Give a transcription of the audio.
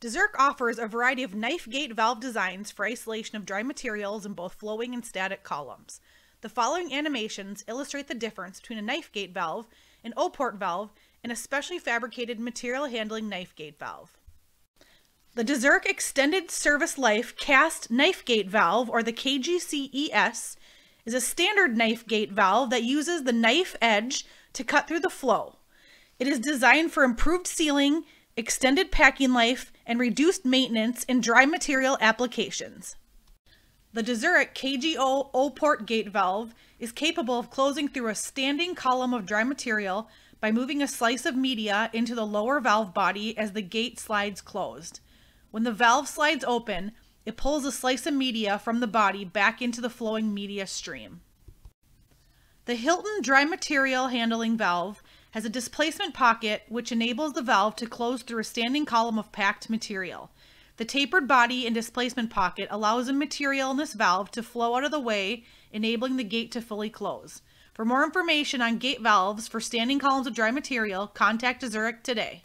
DeZURIK offers a variety of knife gate valve designs for isolation of dry materials in both flowing and static columns. The following animations illustrate the difference between a knife gate valve, an O-port valve, and a specially fabricated material handling knife gate valve. The DeZURIK Extended Service Life Cast Knife Gate Valve, or the KGCES, is a standard knife gate valve that uses the knife edge to cut through the flow. It is designed for improved sealing, extended packing life, and reduced maintenance in dry material applications. The DeZURIK KGO O-port gate valve is capable of closing through a standing column of dry material by moving a slice of media into the lower valve body as the gate slides closed. When the valve slides open, it pulls a slice of media from the body back into the flowing media stream. The Hilton dry material handling valve has a displacement pocket which enables the valve to close through a standing column of packed material. The tapered body and displacement pocket allows the material in this valve to flow out of the way, enabling the gate to fully close. For more information on gate valves for standing columns of dry material, contact DeZURIK today.